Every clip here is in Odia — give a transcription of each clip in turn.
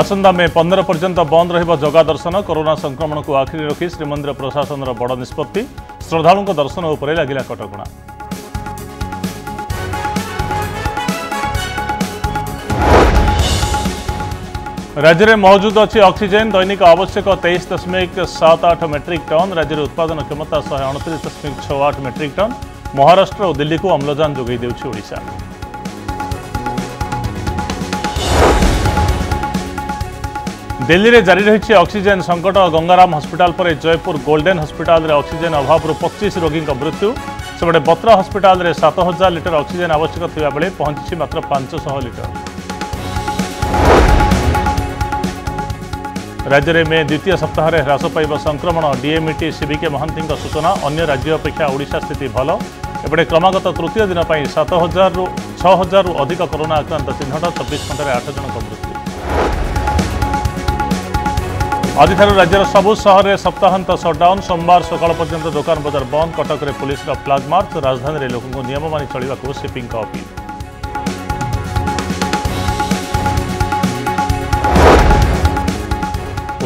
ଆସନ୍ତା ମେ ପନ୍ଦର ପର୍ଯ୍ୟନ୍ତ ବନ୍ଦ ରହିବ ଜଗା ଦର୍ଶନ। କରୋନା ସଂକ୍ରମଣକୁ ଆଖିରେ ରଖି ଶ୍ରୀମନ୍ଦିର ପ୍ରଶାସନର ବଡ଼ ନିଷ୍ପତ୍ତି। ଶ୍ରଦ୍ଧାଳୁଙ୍କ ଦର୍ଶନ ଉପରେ ଲାଗିଲା କଟକଣା। ରାଜ୍ୟରେ ମହଜୁଦ ଅଛି ଅକ୍ସିଜେନ୍ ଦୈନିକ ଆବଶ୍ୟକ ତେଇଶ ଦଶମିକ ସାତ ଆଠ ମେଟ୍ରିକ୍ ଟନ୍ ରାଜ୍ୟରେ ଉତ୍ପାଦନ କ୍ଷମତା ଶହେ ଅଣତିରିଶ ଦଶମିକ ଛଅ ଆଠ ମେଟ୍ରିକ୍ ଟନ୍। ମହାରାଷ୍ଟ୍ର ଓ ଦିଲ୍ଲୀକୁ ଅମ୍ଳଜାନ ଯୋଗାଇ ଦେଉଛି ଓଡ଼ିଶା। দিল্লিরে জারি রয়েছে অক্সিজেন সংকট, গঙ্গারাম হসপিটাল পরে জয়পুর গোল্ডেন হসপিটালে অক্সিজেন অভাবর পঁচিশ রোগীঙ্ মৃত্যু সেপটে বত্রা হসপিটালে সাত হাজার লিটর অক্সিজেন আবশ্যক থাকবে পঞ্চিছি মাত্র পাঁচশহ লিটর রাজ্যের মে দ্বিতীয় সপ্তাহের হ্রাস পাইব সংক্রমণ ডিএমইটি সিবিকে মহান্তি সূচনা অন্য রাজ্য অপেক্ষা ওড়শা স্থিতি ভালো এপটে ক্রমাগত তৃতীয় দিন সাত হাজার ছ হাজার অধিক করোনা আক্রান্ত চিহ্নট চব্বিশ ঘণ্টায় আট জনক মৃত্যু ଆଜିଠାରୁ ରାଜ୍ୟର ସବୁ ସହରରେ ସପ୍ତାହାନ୍ତ ସଟ୍ଡାଉନ୍। ସୋମବାର ସକାଳ ପର୍ଯ୍ୟନ୍ତ ଦୋକାନ ବଜାର ବନ୍ଦ। କଟକରେ ପୁଲିସର ଫ୍ଲାଗ୍ ମାର୍ଚ୍ଚ। ରାଜଧାନୀରେ ଲୋକଙ୍କୁ ନିୟମ ମାନି ଚଳିବାକୁ ସିପିଙ୍କ ଅପିଲ।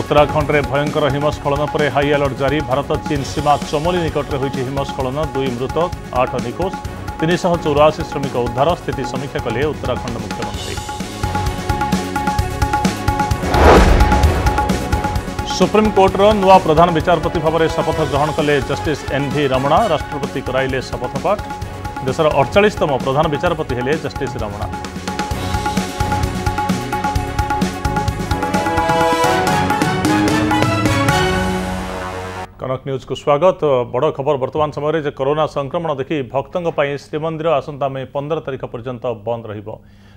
ଉତ୍ତରାଖଣ୍ଡରେ ଭୟଙ୍କର ହିମସ୍ଖଳନ ପରେ ହାଇ ଆଲର୍ଟ ଜାରି। ଭାରତ ଚୀନ ସୀମା ଚମୋଲି ନିକଟରେ ହୋଇଛି ହିମସ୍ଖଳନ। ଦୁଇ ମୃତ ଆଠ ନିଖୋଜ ତିନିଶହ ଚଉରାଅଶୀ ଶ୍ରମିକ ଉଦ୍ଧାର। ସ୍ଥିତି ସମୀକ୍ଷା କଲେ ଉତ୍ତରାଖଣ୍ଡ ମୁଖ୍ୟମନ୍ତ୍ରୀ। ସୁପ୍ରିମକୋର୍ଟର ନୂଆ ପ୍ରଧାନ ବିଚାରପତି ଭାବରେ ଶପଥ ଗ୍ରହଣ କଲେ ଜଷ୍ଟିସ୍ ଏନ୍ ଭି ରମଣା ରାଷ୍ଟ୍ରପତି କରାଇଲେ ଶପଥପାଠ ଦେଶର ଅଡ଼ଚାଳିଶତମ ପ୍ରଧାନ ବିଚାରପତି ହେଲେ ଜଷ୍ଟିସ୍ ରମଣା। କନକ ନ୍ୟୁଜ୍କୁ ସ୍ୱାଗତ। ବଡ଼ ଖବର ବର୍ତ୍ତମାନ ସମୟରେ ଯେ କରୋନା ସଂକ୍ରମଣ ଦେଖି ଭକ୍ତଙ୍କ ପାଇଁ ଶ୍ରୀମନ୍ଦିର ଆସନ୍ତା ମେ ପନ୍ଦର ତାରିଖ ପର୍ଯ୍ୟନ୍ତ ବନ୍ଦ ରହିବ।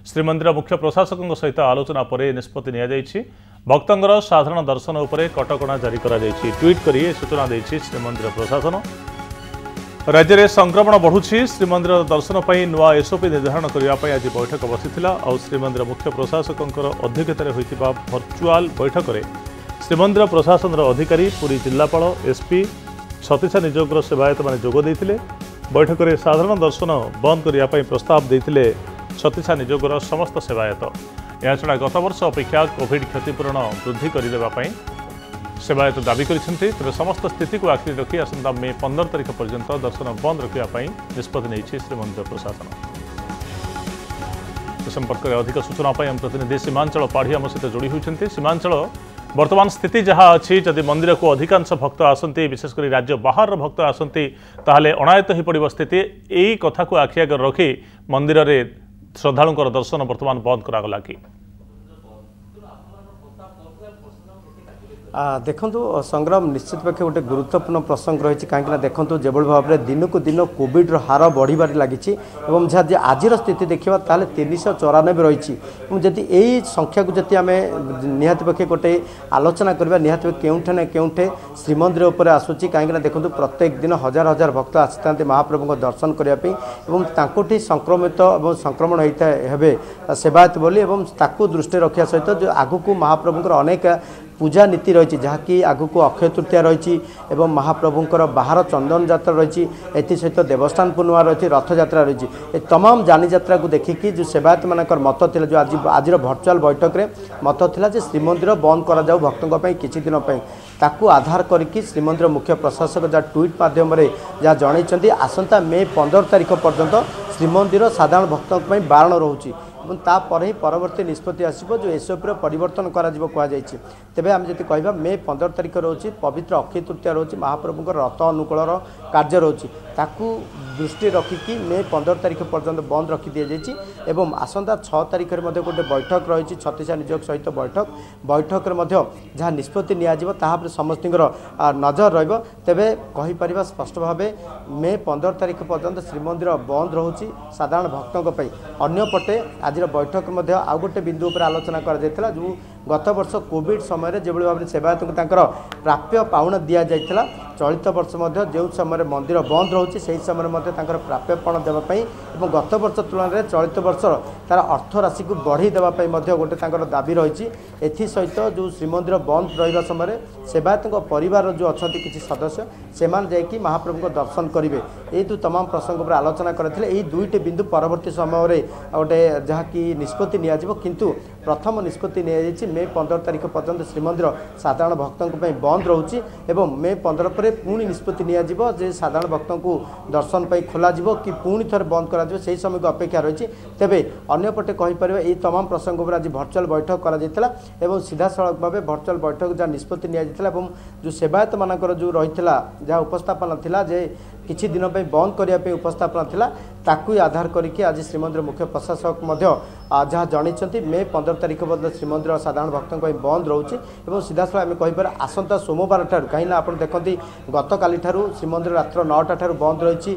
ଶ୍ରୀମନ୍ଦିର ମୁଖ୍ୟ ପ୍ରଶାସକଙ୍କ ସହିତ ଆଲୋଚନା ପରେ ନିଷ୍ପତ୍ତି ନିଆଯାଇଛି। ଭକ୍ତଙ୍କର ସାଧାରଣ ଦର୍ଶନ ଉପରେ କଟକଣା ଜାରି କରାଯାଇଛି। ଟ୍ୱିଟ୍ କରି ଏ ସୂଚନା ଦେଇଛି ଶ୍ରୀମନ୍ଦିର ପ୍ରଶାସନ। ରାଜ୍ୟରେ ସଂକ୍ରମଣ ବଢ଼ୁଛି। ଶ୍ରୀମନ୍ଦିର ଦର୍ଶନ ପାଇଁ ନୂଆ ଏସ୍ଓପି ନିର୍ଦ୍ଧାରଣ କରିବା ପାଇଁ ଆଜି ବୈଠକ ବସିଥିଲା। ଆଉ ଶ୍ରୀମନ୍ଦିର ମୁଖ୍ୟ ପ୍ରଶାସକଙ୍କର ଅଧ୍ୟକ୍ଷତାରେ ହୋଇଥିବା ଭର୍ଚୁଆଲ ବୈଠକରେ ଶ୍ରୀମନ୍ଦିର ପ୍ରଶାସନର ଅଧିକାରୀ ପୁରୀ ଜିଲ୍ଲାପାଳ ଏସ୍ପି ଛତିଶା ନିଯୋଗର ସେବାୟତମାନେ ଯୋଗ ଦେଇଥିଲେ। ବୈଠକରେ ସାଧାରଣ ଦର୍ଶନ ବନ୍ଦ କରିବା ପାଇଁ ପ୍ରସ୍ତାବ ଦେଇଥିଲେ ଛତିଶା ନିଯୋଗର ସମସ୍ତ ସେବାୟତ। ଏହାଛଡ଼ା ଗତବର୍ଷ ଅପେକ୍ଷା କୋଭିଡ୍ କ୍ଷତିପୂରଣ ବୃଦ୍ଧି କରିଦେବା ପାଇଁ ସେବାୟତ ଦାବି କରିଛନ୍ତି। ତେବେ ସମସ୍ତ ସ୍ଥିତିକୁ ଆଖିରେ ରଖି ଆସନ୍ତା ମେ ପନ୍ଦର ତାରିଖ ପର୍ଯ୍ୟନ୍ତ ଦର୍ଶନ ବନ୍ଦ ରଖିବା ପାଇଁ ନିଷ୍ପତ୍ତି ନେଇଛି ଶ୍ରୀମନ୍ଦିର ପ୍ରଶାସନ। ଏ ସମ୍ପର୍କରେ ଅଧିକ ସୂଚନା ପାଇଁ ଆମ ପ୍ରତିନିଧି ସୀମାଞ୍ଚଳ ପାଢ଼ୀ ଆମ ସହିତ ଯୋଡ଼ି ହୋଇଛନ୍ତି। ସୀମାଞ୍ଚଳ ବର୍ତ୍ତମାନ ସ୍ଥିତି ଯାହା ଅଛି ଯଦି ମନ୍ଦିରକୁ ଅଧିକାଂଶ ଭକ୍ତ ଆସନ୍ତି ବିଶେଷ କରି ରାଜ୍ୟ ବାହାରର ଭକ୍ତ ଆସନ୍ତି ତାହେଲେ ଅଣାୟତ ହୋଇପଡ଼ିବ ସ୍ଥିତି। ଏହି କଥାକୁ ଆଖି ଆଗରେ ରଖି ମନ୍ଦିରରେ श्रद्धा दर्शन बर्तमान बंद कराला कि। ଦେଖନ୍ତୁ ସଂଗ୍ରାମ ନିଶ୍ଚିତ ପକ୍ଷେ ଗୋଟେ ଗୁରୁତ୍ୱପୂର୍ଣ୍ଣ ପ୍ରସଙ୍ଗ ରହିଛି। କାହିଁକିନା ଦେଖନ୍ତୁ ଯେଭଳି ଭାବରେ ଦିନକୁ ଦିନ କୋଭିଡ଼ର ହାର ବଢ଼ିବାରେ ଲାଗିଛି ଏବଂ ଯଦି ଆଜିର ସ୍ଥିତି ଦେଖିବା ତାହେଲେ ତିନିଶହ ଚଉରାନବେ ରହିଛି। ଏବଂ ଯଦି ଏଇ ସଂଖ୍ୟାକୁ ଯଦି ଆମେ ନିହାତି ପକ୍ଷେ ଗୋଟେ ଆଲୋଚନା କରିବା ନିହାତି କେଉଁଠି ନା କେଉଁଠି ଶ୍ରୀମନ୍ଦିର ଉପରେ ଆସୁଛି। କାହିଁକିନା ଦେଖନ୍ତୁ ପ୍ରତ୍ୟେକ ଦିନ ହଜାର ହଜାର ଭକ୍ତ ଆସିଥାନ୍ତି ମହାପ୍ରଭୁଙ୍କ ଦର୍ଶନ କରିବା ପାଇଁ ଏବଂ ତାଙ୍କୁଠି ସଂକ୍ରମିତ ଏବଂ ସଂକ୍ରମଣ ହୋଇଥାଏ ହେବେ ସେବାୟତ ବୋଲି ଏବଂ ତାକୁ ଦୃଷ୍ଟିରେ ରଖିବା ସହିତ ଯେଉଁ ଆଗକୁ ମହାପ୍ରଭୁଙ୍କର ଅନେକ পূজা নীতি রয়েছে যা কি আগুক অক্ষয় তৃতীয় রয়েছে এবং মহাপ্রভুঙ্কর বাহার চন্দন যাত্রা রয়েছে। এসহ দেবস্থান পূর্ণিমা রয়েছে, রথযাত্রা রয়েছে। এই তমাম যানিযাত্রা দেখিকি যে সেবায়ত মানকর মত লা যে আজ আজির ভর্চুয়াল বৈঠকরে মত লা যে শ্রীমন্দির বন্ধ করা যাও ভক্ত কিছু দিন তাকে আধার করি শ্রীমন্দির মুখ্য প্রশাসক যা ট্যুইট মাধ্যমে যা জনাইছেন আসন্তা মে পনেরো তারিখ পর্যন্ত শ্রীমন্দির সাধারণ ভক্ত বারণ রয়েছে ରହୁଛି ଏବଂ ତାପରେ ହିଁ ପରବର୍ତ୍ତୀ ନିଷ୍ପତ୍ତି ଆସିବ ଯେଉଁ ଏସ୍ଓପିର ପରିବର୍ତ୍ତନ କରାଯିବ କୁହାଯାଇଛି ତେବେ ଆମେ ଯଦି କହିବା ମେ ପନ୍ଦର ତାରିଖ ରହୁଛି ପବିତ୍ର ଅକ୍ଷୟ ତୃତୀୟା ରହୁଛି ମହାପ୍ରଭୁଙ୍କର ରଥ ଅନୁକୂଳର କାର୍ଯ୍ୟ ରହୁଛି। ତାକୁ ଦୃଷ୍ଟିରେ ରଖିକି ମେ ପନ୍ଦର ତାରିଖ ପର୍ଯ୍ୟନ୍ତ ବନ୍ଦ ରଖି ଦିଆଯାଇଛି ଏବଂ ଆସନ୍ତା ଛଅ ତାରିଖରେ ମଧ୍ୟ ଗୋଟେ ବୈଠକ ରହିଛି ଛତିଶା ନିଯୋଗ ସହିତ ବୈଠକ। ବୈଠକରେ ମଧ୍ୟ ଯାହା ନିଷ୍ପତ୍ତି ନିଆଯିବ ତାହା ଉପରେ ସମସ୍ତଙ୍କର ନଜର ରହିବ। ତେବେ କହିପାରିବା ସ୍ପଷ୍ଟ ଭାବେ ମେ ପନ୍ଦର ତାରିଖ ପର୍ଯ୍ୟନ୍ତ ଶ୍ରୀମନ୍ଦିର ବନ୍ଦ ରହୁଛି ସାଧାରଣ ଭକ୍ତଙ୍କ ପାଇଁ। ଅନ୍ୟପଟେ ଆଜିର ବୈଠକ ମଧ୍ୟ ଆଉ ଗୋଟେ ବିନ୍ଦୁ ଉପରେ ଆଲୋଚନା କରାଯାଇଥିଲା ଯେଉଁ ଗତ ବର୍ଷ କୋଭିଡ଼ ସମୟରେ ଯେଭଳି ଭାବରେ ସେବାୟତଙ୍କୁ ତାଙ୍କର ପ୍ରାପ୍ୟ ପାଉଣା ଦିଆଯାଇଥିଲା ଚଳିତ ବର୍ଷ ମଧ୍ୟ ଯେଉଁ ସମୟରେ ମନ୍ଦିର ବନ୍ଦ ରହୁଛି ସେହି ସମୟରେ ମଧ୍ୟ ତାଙ୍କର ପ୍ରାପ୍ୟପଣ ଦେବା ପାଇଁ ଏବଂ ଗତ ବର୍ଷ ତୁଳନାରେ ଚଳିତ ବର୍ଷର ତାର ଅର୍ଥ ରାଶିକୁ ବଢ଼େଇ ଦେବା ପାଇଁ ମଧ୍ୟ ଗୋଟେ ତାଙ୍କର ଦାବି ରହିଛି। ଏଥିସହିତ ଯେଉଁ ଶ୍ରୀମନ୍ଦିର ବନ୍ଦ ରହିବା ସମୟରେ ସେବାୟତଙ୍କ ପରିବାରର ଯେଉଁ ଅଛନ୍ତି କିଛି ସଦସ୍ୟ ସେମାନେ ଯାଇକି ମହାପ୍ରଭୁଙ୍କ ଦର୍ଶନ କରିବେ। ଏଇ ଯେଉଁ ତମାମ ପ୍ରସଙ୍ଗ ଉପରେ ଆଲୋଚନା କରିଥିଲେ। ଏହି ଦୁଇଟି ବିନ୍ଦୁ ପରବର୍ତ୍ତୀ ସମୟରେ ଗୋଟେ ଯାହାକି ନିଷ୍ପତ୍ତି ନିଆଯିବ କିନ୍ତୁ ପ୍ରଥମ ନିଷ୍ପତ୍ତି ନିଆଯାଇଛି ମେ ପନ୍ଦର ତାରିଖ ପର୍ଯ୍ୟନ୍ତ ଶ୍ରୀମନ୍ଦିର ସାଧାରଣ ଭକ୍ତଙ୍କ ପାଇଁ ବନ୍ଦ ରହୁଛି ଏବଂ ମେ ପନ୍ଦର ପରେ ପୁଣି ନିଷ୍ପତ୍ତି ନିଆଯିବ ଯେ ସାଧାରଣ ଭକ୍ତଙ୍କୁ ଦର୍ଶନ ପାଇଁ ଖୋଲାଯିବ କି ପୁଣି ଥରେ ବନ୍ଦ କରାଯିବ ସେହି ସମୟକୁ ଅପେକ୍ଷା ରହିଛି। ତେବେ ଅନ୍ୟପଟେ କହିପାରିବା ଏହି ତମାମ ପ୍ରସଙ୍ଗ ଉପରେ ଆଜି ଭର୍ଚୁଆଲ ବୈଠକ କରାଯାଇଥିଲା ଏବଂ ସିଧାସଳଖ ଭାବେ ଭର୍ଚୁଆଲ ବୈଠକ ଯାହା ନିଷ୍ପତ୍ତି ନିଆଯାଇଥିଲା ଏବଂ ଯେଉଁ ସେବାୟତମାନଙ୍କର ଯେଉଁ ରହିଥିଲା ଯାହା ଉପସ୍ଥାପନ ଥିଲା ଯେ କିଛି ଦିନ ପାଇଁ ବନ୍ଦ କରିବା ପାଇଁ ଉପସ୍ଥାପନ ଥିଲା ତାକୁ ହିଁ ଆଧାର କରିକି ଆଜି ଶ୍ରୀମନ୍ଦିର ମୁଖ୍ୟ ପ୍ରଶାସକ ମଧ୍ୟ ଆ, ଯାହା ଜଣାଇଛନ୍ତି ମେ ପନ୍ଦର ତାରିଖ ପର୍ଯ୍ୟନ୍ତ ଶ୍ରୀମନ୍ଦିର ସାଧାରଣ ଭକ୍ତଙ୍କ ପାଇଁ ବନ୍ଦ ରହୁଛି ଏବଂ ସିଧାସଳଖ ଆମେ କହିପାରିବା ଆସନ୍ତା ସୋମବାର ଠାରୁ କାହିଁକିନା ଆପଣ ଦେଖନ୍ତି ଗତକାଲିଠାରୁ ଶ୍ରୀମନ୍ଦିର ରାତ୍ର ନଅଟା ଠାରୁ ବନ୍ଦ ରହିଛି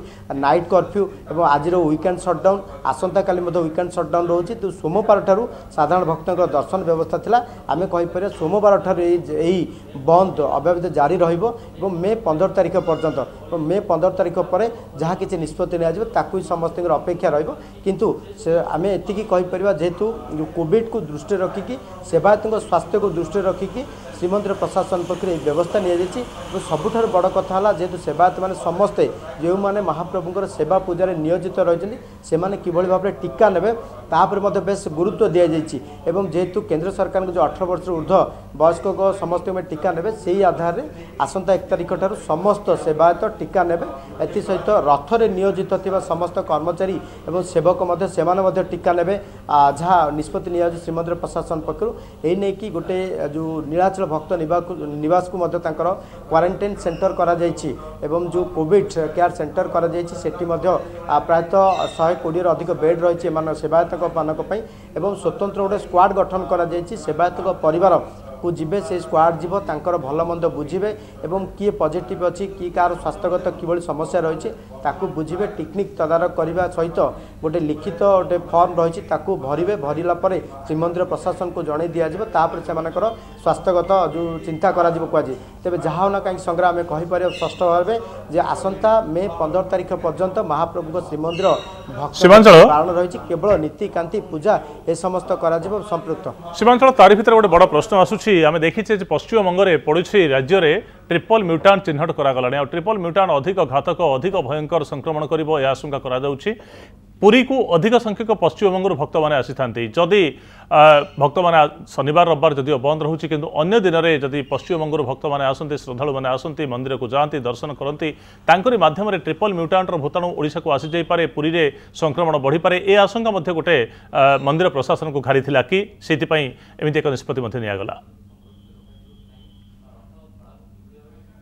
ନାଇଟ୍ କର୍ଫ୍ୟୁ ଏବଂ ଆଜିର ୱିକେଣ୍ଡ ସଟ୍ଡାଉନ୍ ଆସନ୍ତାକାଲି ମଧ୍ୟ ୱିକେଣ୍ଡ ସଟ୍ଡାଉନ୍ ରହୁଛି ତ ସୋମବାର ଠାରୁ ସାଧାରଣ ଭକ୍ତଙ୍କର ଦର୍ଶନ ବ୍ୟବସ୍ଥା ଥିଲା। ଆମେ କହିପାରିବା ସୋମବାର ଠାରୁ ଏହି ଏହି ବନ୍ଦ ଅବ୍ୟବହିତ ଜାରି ରହିବ ଏବଂ ମେ ପନ୍ଦର ତାରିଖ ପର୍ଯ୍ୟନ୍ତ ଏବଂ ମେ ପନ୍ଦର ତାରିଖ ପରେ ଯାହା କିଛି ନିଷ୍ପତ୍ତି ନିଆଯିବ ତାକୁ ହିଁ ସମସ୍ତଙ୍କର ଅପେକ୍ଷା ରହିବ। କିନ୍ତୁ ସେ ଆମେ ଏତିକି କହିପାରିବା ଯେହେତୁ ଯେଉଁ କୋଭିଡ଼କୁ ଦୃଷ୍ଟିରେ ରଖିକି ସେବାୟତଙ୍କ ସ୍ୱାସ୍ଥ୍ୟକୁ ଦୃଷ୍ଟିରେ ରଖିକି ଶ୍ରୀମନ୍ଦିର ପ୍ରଶାସନ ପକ୍ଷରୁ ଏହି ବ୍ୟବସ୍ଥା ନିଆଯାଇଛି। ଏବଂ ସବୁଠାରୁ ବଡ଼ କଥା ହେଲା ଯେହେତୁ ସେବାୟତମାନେ ସମସ୍ତେ ଯେଉଁମାନେ ମହାପ୍ରଭୁଙ୍କର ସେବା ପୂଜାରେ ନିୟୋଜିତ ରହିଛନ୍ତି ସେମାନେ କିଭଳି ଭାବରେ ଟୀକା ନେବେ ତାପରେ ମଧ୍ୟ ବେଶ ଗୁରୁତ୍ୱ ଦିଆଯାଇଛି ଏବଂ ଯେହେତୁ କେନ୍ଦ୍ର ସରକାରଙ୍କ ଯେଉଁ ଅଠର ବର୍ଷରୁ ଉର୍ଦ୍ଧ୍ୱ ବୟସ୍କଙ୍କ ସମସ୍ତଙ୍କ ପାଇଁ ଟୀକା ନେବେ ସେହି ଆଧାରରେ ଆସନ୍ତା ଏକ ତାରିଖ ଠାରୁ ସମସ୍ତ ସେବାୟତ ଟୀକା ନେବେ। ଏଥିସହିତ ରଥରେ ନିୟୋଜିତ ଥିବା ସମସ୍ତ କର୍ମଚାରୀ ଏବଂ ସେବକ ମଧ୍ୟ ସେମାନେ ମଧ୍ୟ ଟୀକା ନେବେ। ଆ, ଯାହା ନିଷ୍ପତ୍ତି ନିଆଯାଉଛି ଶ୍ରୀମନ୍ଦିର ପ୍ରଶାସନ ପକ୍ଷରୁ। ଏହି ନେଇକି ଗୋଟେ ଆ, ଯେଉଁ ନୀଳାଚଳ ଭକ୍ତ ନିବାକୁ ନିବାସକୁ ମଧ୍ୟ ତାଙ୍କର କ୍ୱାରେଣ୍ଟାଇନ୍ ସେଣ୍ଟର କରାଯାଇଛି ଏବଂ ଯେଉଁ କୋଭିଡ଼ କେୟାର ସେଣ୍ଟର କରାଯାଇଛି ସେଠି ମଧ୍ୟ ଆ, ପ୍ରାୟତଃ ଶହେ କୋଡ଼ିଏରୁ ଅଧିକ ବେଡ୍ ରହିଛି ଏମାନଙ୍କ ସେବାୟତଙ୍କ ମାନଙ୍କ ପାଇଁ ଏବଂ ସ୍ୱତନ୍ତ୍ର ଗୋଟେ ସ୍କ୍ୱାଡ୍ ଗଠନ କରାଯାଇଛି। ସେବାୟତଙ୍କ ପରିବାର କୁ ଯିବେ ସେ ସ୍କ୍ୱାଡ୍ ଯିବ ତାଙ୍କର ଭଲ ମନ୍ଦ ବୁଝିବେ ଏବଂ କିଏ ପଜିଟିଭ୍ ଅଛି କିଏ କାହାର ସ୍ୱାସ୍ଥ୍ୟଗତ କିଭଳି ସମସ୍ୟା ରହିଛି ତାକୁ ବୁଝିବେ ଟିକନିକ୍ ତଦାରଖ କରିବା ସହିତ ଗୋଟେ ଲିଖିତ ଗୋଟେ ଫର୍ମ ରହିଛି ତାକୁ ଭରିବେ ଭରିଲା ପରେ ଶ୍ରୀମନ୍ଦିର ପ୍ରଶାସନକୁ ଜଣାଇ ଦିଆଯିବ ତାପରେ ସେମାନଙ୍କର ସ୍ୱାସ୍ଥ୍ୟଗତ ଯେଉଁ ଚିନ୍ତା କରାଯିବ କୁହାଯାଏ। ତେବେ ଯାହା ହେଉ ନା କାହିଁକି ସଂଗ୍ରାମ ଆମେ କହିପାରିବା ସ୍ପଷ୍ଟ ଭାବେ ଯେ ଆସନ୍ତା ମେ ପନ୍ଦର ତାରିଖ ପର୍ଯ୍ୟନ୍ତ ମହାପ୍ରଭୁଙ୍କ ଶ୍ରୀମନ୍ଦିର ଭକ୍ତ ସୀମାଞ୍ଚଳ- ପାଳନ ରହିଛି କେବଳ ନୀତିକାନ୍ତି ପୂଜା ଏ ସମସ୍ତ କରାଯିବ ସମ୍ପୃକ୍ତ। ସୀମାଞ୍ଚଳ ତାରି ଭିତରେ ଗୋଟେ ବଡ଼ ପ୍ରଶ୍ନ ଆସୁଛି। ଆମେ ଦେଖିଛେ ଯେ ପଶ୍ଚିମବଙ୍ଗରେ ପଡ଼ୁଛି ରାଜ୍ୟରେ ଟ୍ରିପଲ ମ୍ୟୁଟାଣ୍ଟ ଚିହ୍ନଟ କରାଗଲାଣି। ଆଉ ଟ୍ରିପଲ ମ୍ୟୁଟାଣ୍ଟ ଅଧିକ ଘାତକ ଅଧିକ ଭୟଙ୍କର ସଂକ୍ରମଣ କରିବ ଏ ଆଶଙ୍କା କରାଯାଉଛି। ପୁରୀକୁ ଅଧିକ ସଂଖ୍ୟକ ପଶ୍ଚିମବଙ୍ଗରୁ ଭକ୍ତମାନେ ଆସିଥାନ୍ତି। ଯଦି ଭକ୍ତମାନେ ଶନିବାର ରବିବାର ଯଦିଓ ବନ୍ଦ ରହୁଛି କିନ୍ତୁ ଅନ୍ୟ ଦିନରେ ଯଦି ପଶ୍ଚିମବଙ୍ଗରୁ ଭକ୍ତମାନେ ଆସନ୍ତି ଶ୍ରଦ୍ଧାଳୁମାନେ ଆସନ୍ତି ମନ୍ଦିରକୁ ଯାଆନ୍ତି ଦର୍ଶନ କରନ୍ତି ତାଙ୍କରି ମାଧ୍ୟମରେ ଟ୍ରିପଲ ମ୍ୟୁଟାଣ୍ଟର ଭୂତାଣୁ ଓଡ଼ିଶାକୁ ଆସିଯାଇପାରେ ପୁରୀରେ ସଂକ୍ରମଣ ବଢ଼ିପାରେ ଏ ଆଶଙ୍କା ମଧ୍ୟ ଗୋଟେ ମନ୍ଦିର ପ୍ରଶାସନକୁ ଘାରିଥିଲା କି? ସେଇଥିପାଇଁ ଏମିତି ଏକ ନିଷ୍ପତ୍ତି ମଧ୍ୟ ନିଆଗଲା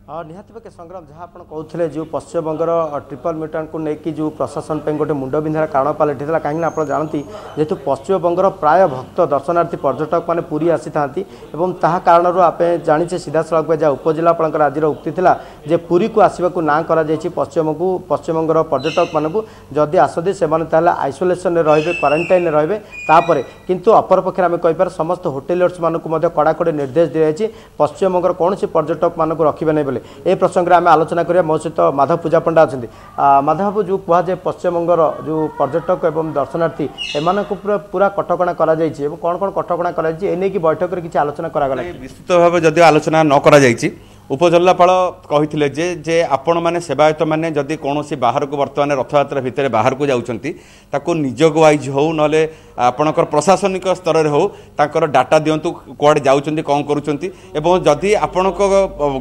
ହଁ ନିହାତି ଭାବେ ସଂଗ୍ରାମ ଯାହା ଆପଣ କହୁଥିଲେ ଯେଉଁ ପଶ୍ଚିମବଙ୍ଗର ଟ୍ରିପଲ ମିଟରକୁ ନେଇକି ଯେଉଁ ପ୍ରଶାସନ ପାଇଁ ଗୋଟେ ମୁଣ୍ଡବିନ୍ଧାର କାରଣ ପାଲଟିଥିଲା କାହିଁକିନା ଆପଣ ଜାଣନ୍ତି ଯେହେତୁ ପଶ୍ଚିମବଙ୍ଗର ପ୍ରାୟ ଭକ୍ତ ଦର୍ଶନାର୍ଥୀ ପର୍ଯ୍ୟଟକମାନେ ପୁରୀ ଆସିଥାନ୍ତି ଏବଂ ତାହା କାରଣରୁ ଆମେ ଜାଣିଛେ ସିଧାସଳଖ ଯାହା ଉପଜିଲ୍ଲାପାଳଙ୍କର ଆଜିର ଉକ୍ତି ଥିଲା ଯେ ପୁରୀକୁ ଆସିବାକୁ ନାଁ କରାଯାଇଛି ପଶ୍ଚିମବଙ୍ଗକୁ ପଶ୍ଚିମବଙ୍ଗର ପର୍ଯ୍ୟଟକମାନଙ୍କୁ ଯଦି ଆସନ୍ତି ସେମାନେ ତାହେଲେ ଆଇସୋଲେସନରେ ରହିବେ କ୍ୱାରେଣ୍ଟାଇନରେ ରହିବେ ତାପରେ କିନ୍ତୁ ଅପରପକ୍ଷରେ ଆମେ କହିପାରିବା ସମସ୍ତ ହୋଟେଲିୟର୍ସମାନଙ୍କୁ ମଧ୍ୟ କଡ଼ାକଡ଼ି ନିର୍ଦ୍ଦେଶ ଦିଆଯାଇଛି ପଶ୍ଚିମବଙ୍ଗର କୌଣସି ପର୍ଯ୍ୟଟକମାନଙ୍କୁ ରଖିବେ ନାହିଁ ବୋଲି। ଏ ପ୍ରସଙ୍ଗରେ ଆମେ ଆଲୋଚନା କରିବା ମୋ ସହିତ ମାଧବ ପୂଜା ପଣ୍ଡା ଅଛନ୍ତି ମାଧବ ଯେଉଁ କୁହାଯାଏ ପଶ୍ଚିମବଙ୍ଗର ଯେଉଁ ପର୍ଯ୍ୟଟକ ଏବଂ ଦର୍ଶନାର୍ଥୀ ଏମାନଙ୍କୁ ପୁରା ପୁରା କଟକଣା କରାଯାଇଛି ଏବଂ କ'ଣ କ'ଣ କଟକଣା କରାଯାଇଛି ଏ ନେଇକି ବୈଠକରେ କିଛି ଆଲୋଚନା କରାଗଲା? ନିଶ୍ଚିତ ଭାବେ ଯଦି ଆଲୋଚନା ନ କରାଯାଇଛି ଉପଜିଲ୍ଲାପାଳ କହିଥିଲେ ଯେ ଯେ ଆପଣମାନେ ସେବାୟତମାନେ ଯଦି କୌଣସି ବାହାରକୁ ବର୍ତ୍ତମାନ ରଥଯାତ୍ରା ଭିତରେ ବାହାରକୁ ଯାଉଛନ୍ତି ତାକୁ ନିଜକୁ ୱାଇଜ୍ ହେଉ ନହେଲେ ଆପଣଙ୍କର ପ୍ରଶାସନିକ ସ୍ତରରେ ହେଉ ତାଙ୍କର ଡାଟା ଦିଅନ୍ତୁ କୁଆଡ଼େ ଯାଉଛନ୍ତି କ'ଣ କରୁଛନ୍ତି ଏବଂ ଯଦି ଆପଣଙ୍କ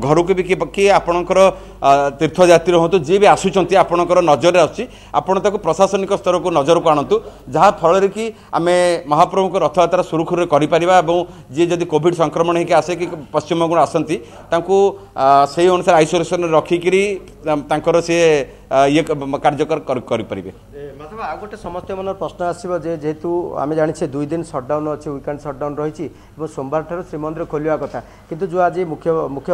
ଘରକୁ ବି କିଏ କିଏ ଆପଣଙ୍କର ଆ, ତୀର୍ଥଯାତ୍ରୀ ହୁଅନ୍ତୁ ଯିଏ ବି ଆସୁଛନ୍ତି ଆପଣଙ୍କର ନଜରରେ ଆସୁଛି ଆପଣ ତାକୁ ପ୍ରଶାସନିକ ସ୍ତରକୁ ନଜରକୁ ଆଣନ୍ତୁ ଯାହା ଫଳରେ କି ଆମେ ମହାପ୍ରଭୁଙ୍କ ରଥଯାତ୍ରା ସୁରୁଖୁରୁରେ କରିପାରିବା ଏବଂ ଯିଏ ଯଦି କୋଭିଡ଼ ସଂକ୍ରମଣ ହେଇକି ଆସେ କି ପଶ୍ଚିମବଙ୍ଗରୁ ଆସନ୍ତି ତାଙ୍କୁ ଆ, ସେଇ ଅନୁସାରେ ଆଇସୋଲେସନରେ ରଖିକିରି ତାଙ୍କର ସିଏ ଇଏ କାର୍ଯ୍ୟକର କରି- କରିପାରିବେ। ମାଧବ ଆଉ ଗୋଟେ ସମସ୍ତ ମନର ପ୍ରଶ୍ନ ଆସିବ ଯେ ଯେହେତୁ ଆମେ ଜାଣିଛେ ଦୁଇ ଦିନ ସଟ୍ଡାଉନ୍ ଅଛି ୱିକେଣ୍ଡ ସଟ୍ଡାଉନ୍ ରହିଛି ଏବଂ ସୋମବାର ଠାରୁ ଶ୍ରୀମନ୍ଦିର ଖୋଲିବା କଥା। କିନ୍ତୁ ଯେଉଁ ଆଜି ମୁଖ୍ୟ ମୁଖ୍ୟ